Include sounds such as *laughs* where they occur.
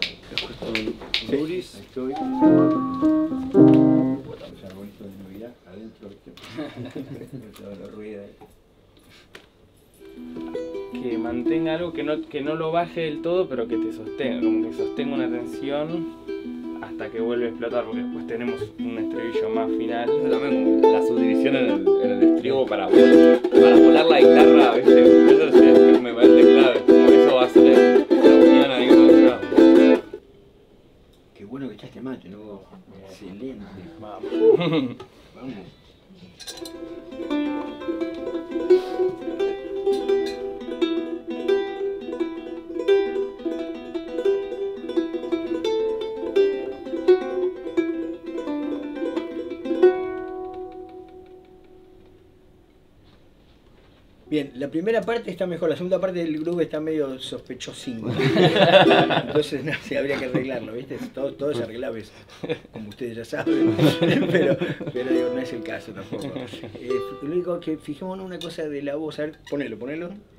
Estoy. Los de adentro. Que mantenga algo que no, que no lo baje del todo, pero que te sostenga, como que sostenga una tensión hasta que vuelve a explotar, porque después tenemos un estribillo más final. También la subdivisión en el, estribo para, vol- bueno que está este mate, ¿no? Excelente. Vamos. *laughs* Vamos. Bien, la primera parte está mejor, la segunda parte del groove está medio sospechosín. *laughs* Entonces no sé, habría que arreglarlo, ¿viste? Todo, todo es arreglable, como ustedes ya saben, *laughs* pero, pero digo, no es el caso tampoco. Eh, lo único que fijémonos una cosa de la voz, a ver, ponelo, ponelo.